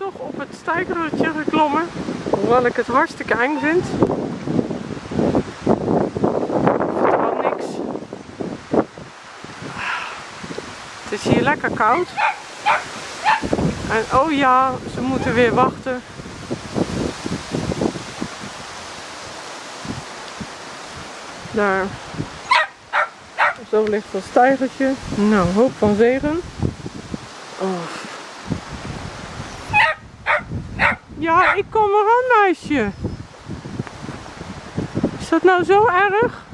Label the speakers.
Speaker 1: toch op het stijgertje geklommen. Hoewel ik het hartstikke eng vind. Vertrouw niks. Het is hier lekker koud. En oh ja, ze moeten weer wachten. Daar. Zo ligt dat stijgertje. Nou, hoop van zegen. Oh. Ja, ik kom eraan, meisje. Is dat nou zo erg?